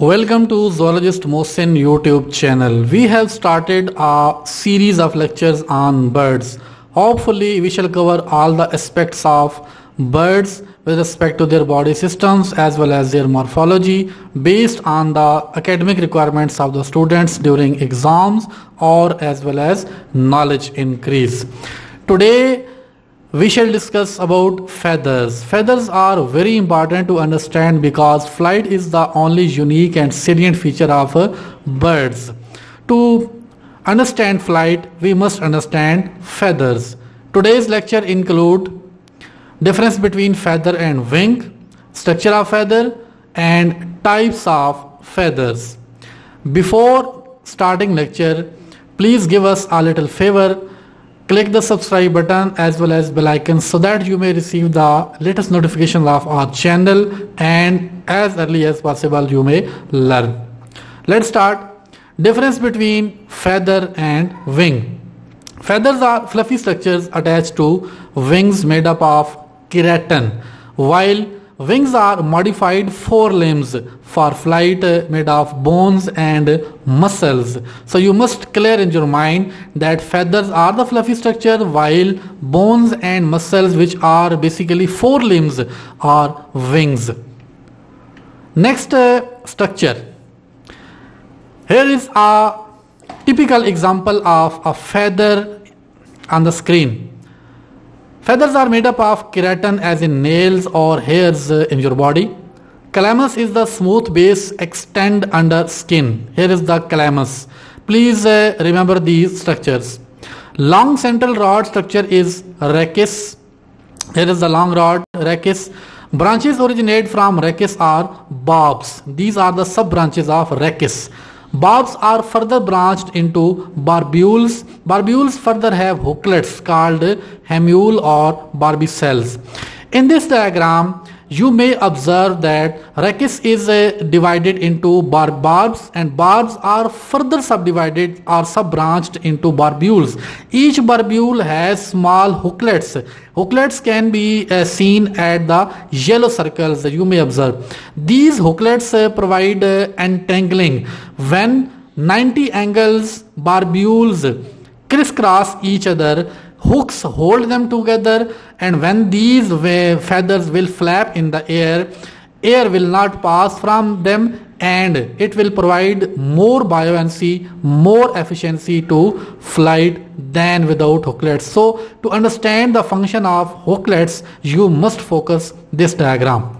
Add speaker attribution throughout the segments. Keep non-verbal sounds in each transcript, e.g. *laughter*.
Speaker 1: Welcome to Zoologist Mohsin YouTube channel. We have started a series of lectures on birds. Hopefully we shall cover all the aspects of birds with respect to their body systems as well as their morphology based on the academic requirements of the students during exams or as well as knowledge increase. Today we shall discuss about feathers. Feathers are very important to understand because flight is the only unique and salient feature of birds. To understand flight, we must understand feathers. Today's lecture include difference between feather and wing, structure of feather and types of feathers. Before starting lecture, please give us a little favor click the subscribe button as well as bell icon so that you may receive the latest notifications of our channel and as early as possible you may learn. Let's start. Difference between feather and wing. Feathers are fluffy structures attached to wings made up of keratin while Wings are modified forelimbs for flight made of bones and muscles. So you must clear in your mind that feathers are the fluffy structure while bones and muscles which are basically forelimbs are wings. Next uh, structure. Here is a typical example of a feather on the screen. Feathers are made up of keratin as in nails or hairs uh, in your body. Calamus is the smooth base extend under skin. Here is the calamus. Please uh, remember these structures. Long central rod structure is rachis. Here is the long rod rachis. Branches originate from rachis are barbs. These are the sub branches of rachis. Barbs are further branched into barbules. Barbules further have hooklets called hamuli or barbicels. In this diagram, you may observe that rachis is uh, divided into barbs and barbs are further subdivided or sub-branched into barbules. Each barbule has small hooklets. Hooklets can be uh, seen at the yellow circles that you may observe. These hooklets uh, provide uh, entangling. When 90 angles barbules crisscross each other, hooks hold them together and when these feathers will flap in the air air will not pass from them and it will provide more buoyancy more efficiency to flight than without hooklets. So to understand the function of hooklets you must focus this diagram.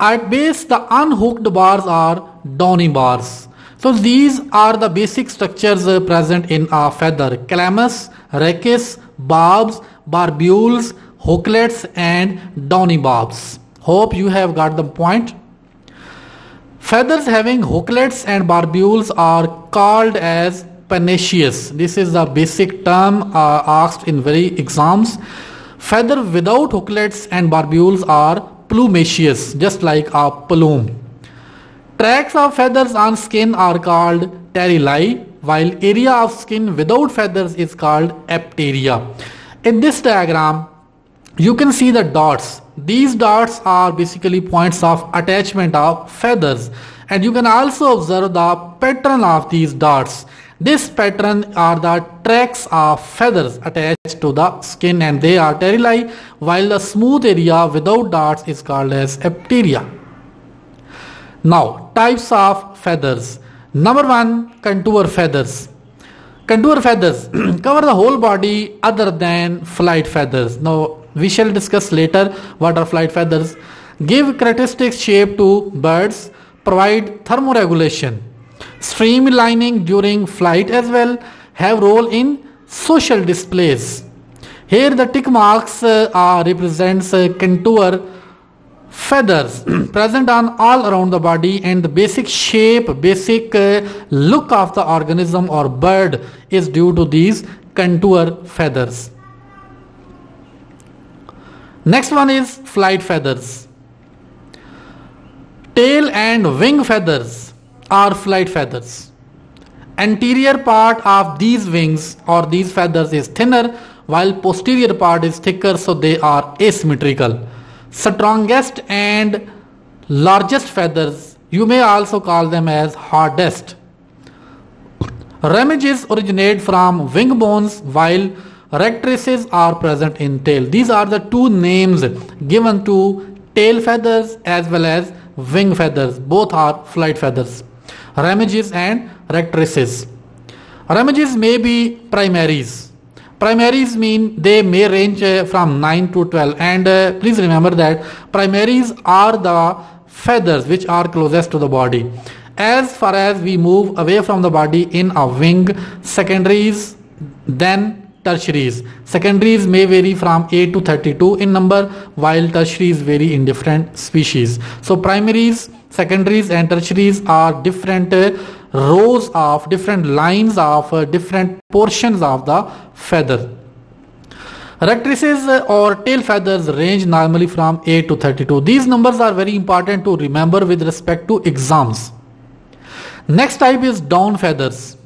Speaker 1: At base the unhooked barbs are downy barbs so these are the basic structures uh, present in a feather. Calamus, rachis, barbs, barbules, hooklets and downy barbs. Hope you have got the point. Feathers having hooklets and barbules are called as pennaceous. This is the basic term uh, asked in very exams. Feather without hooklets and barbules are plumaceous, just like a plume. Tracks of feathers on skin are called pterygii, while area of skin without feathers is called apteria. In this diagram, you can see the dots. These dots are basically points of attachment of feathers and you can also observe the pattern of these dots. This pattern are the tracks of feathers attached to the skin and they are pterygii while the smooth area without dots is called as apteria. Now, types of feathers. Number one, contour feathers. Contour feathers *clears throat* cover the whole body other than flight feathers. Now, we shall discuss later what are flight feathers. Give characteristic shape to birds, provide thermoregulation, streamlining during flight as well, have role in social displays. Here the tick marks uh, are represents uh, contour feathers present on all around the body and the basic shape basic uh, look of the organism or bird is due to these contour feathers. Next one is flight feathers. Tail and wing feathers are flight feathers. Anterior part of these wings or these feathers is thinner while posterior part is thicker so they are asymmetrical strongest and largest feathers. You may also call them as hardest. Remiges originate from wing bones while rectrices are present in tail. These are the two names given to tail feathers as well as wing feathers. Both are flight feathers. Remiges and rectrices. Remiges may be primaries. Primaries mean they may range uh, from 9 to 12 and uh, please remember that primaries are the feathers which are closest to the body. As far as we move away from the body in a wing, secondaries, then tertiaries. Secondaries may vary from 8 to 32 in number while tertiaries vary in different species. So primaries, secondaries and tertiaries are different uh, rows of different lines of uh, different portions of the feather. Rectrices uh, or tail feathers range normally from 8 to 32. These numbers are very important to remember with respect to exams. Next type is down feathers.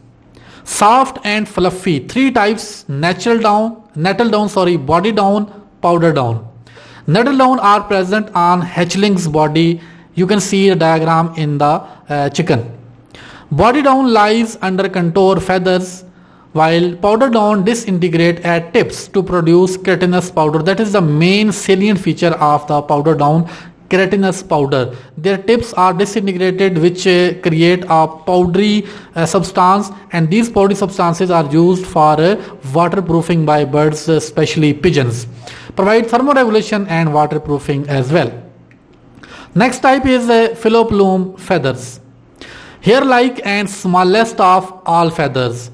Speaker 1: Soft and fluffy. Three types natural down, natal down, sorry, body down, powder down. Natal down are present on hatchling's body. You can see a diagram in the uh, chicken. Body down lies under contour feathers while powder down disintegrate at tips to produce keratinous powder. That is the main salient feature of the powder down keratinous powder. Their tips are disintegrated which uh, create a powdery uh, substance and these powdery substances are used for uh, waterproofing by birds especially pigeons. Provide thermoregulation and waterproofing as well. Next type is uh, filoplume feathers. Hair-like and smallest of all feathers.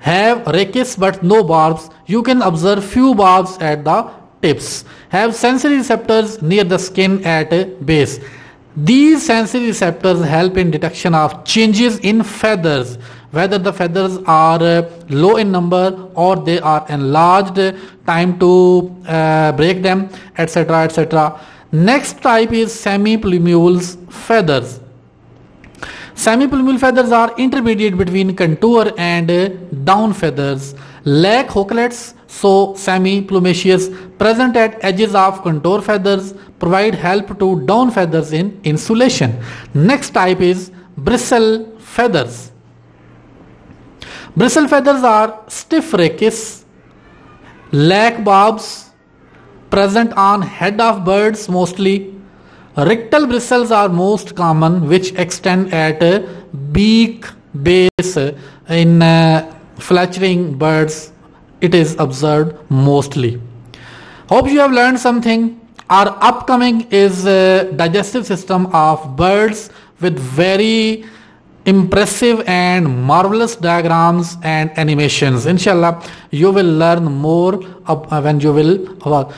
Speaker 1: Have rachis but no barbs. You can observe few barbs at the tips have sensory receptors near the skin at base. These sensory receptors help in detection of changes in feathers, whether the feathers are uh, low in number or they are enlarged, time to uh, break them, etc. etc. Next type is semi-plumule feathers. Semi-plumule feathers are intermediate between contour and down feathers. Lack hooklets so semi-plumaceous present at edges of contour feathers provide help to down feathers in insulation. Next type is bristle feathers. Bristle feathers are stiff rachis, lack barbs present on head of birds mostly. Rictal bristles are most common which extend at beak base in uh, fledgling birds it is observed mostly. Hope you have learned something. Our upcoming is a digestive system of birds with very impressive and marvelous diagrams and animations. Inshallah, you will learn more uh, when you will uh,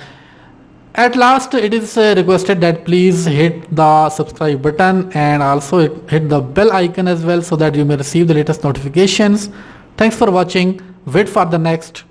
Speaker 1: At last, it is uh, requested that please hit the subscribe button and also hit the bell icon as well so that you may receive the latest notifications. Thanks for watching. Wait for the next